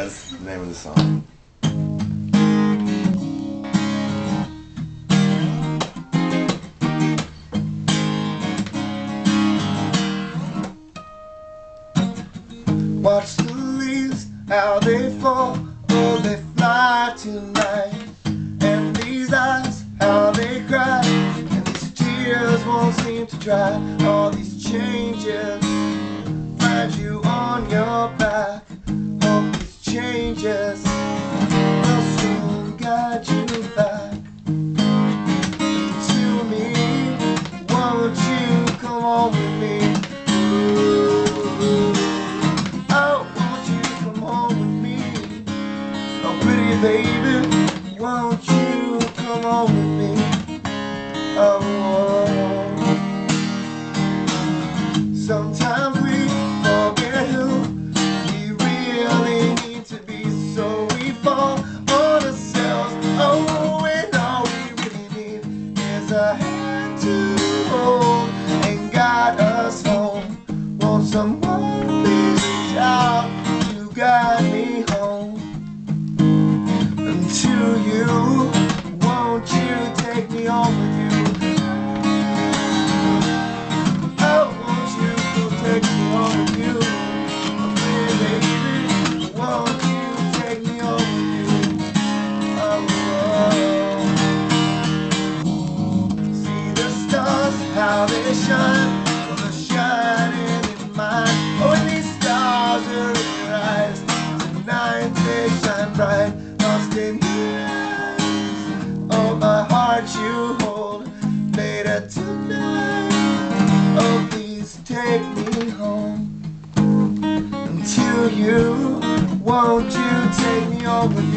that's the name of the song. Watch the leaves, how they fall, oh they fly tonight. And these eyes, how they cry, and these tears won't seem to dry. All these changes find you on your back. Changes will soon guide you back to me. Won't you come on with me? Ooh. Oh, won't you come home with me? Oh, pretty baby, won't you come home with me? Oh, is a hand to hold and guide us home. Won't someone please reach out to guide me home? And to you, won't you take me home take home. To you, won't you take me you?